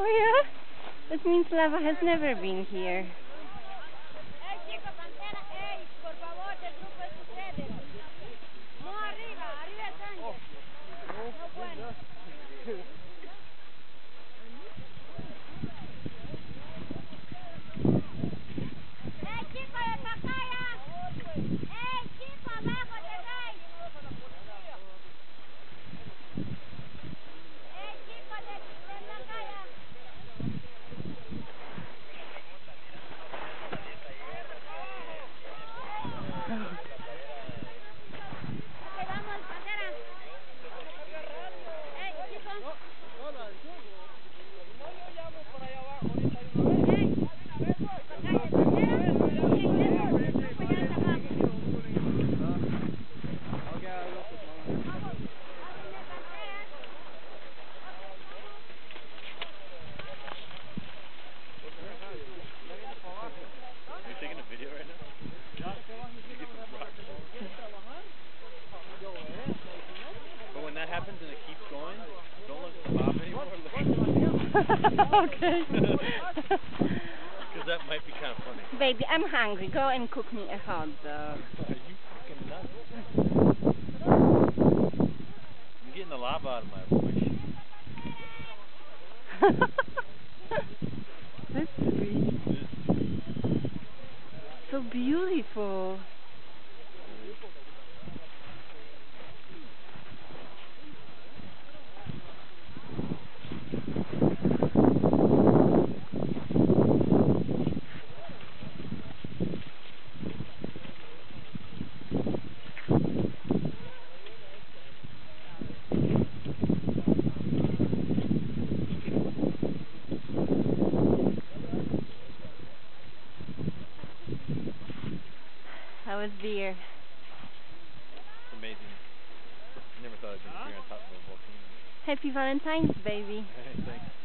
Oh yeah? That means lava has never been here. Happens and it keeps going, don't look at the bottom anymore. Okay. Because that might be kind of funny. Baby, I'm hungry. Go and cook me a hot dog. Are you fucking nuts? I'm getting the lava out of my voice. That's sweet. So beautiful. Was beer? It's amazing. Never thought I'd drink beer on top of a volcano. Happy Valentine's, baby. Hey, thanks.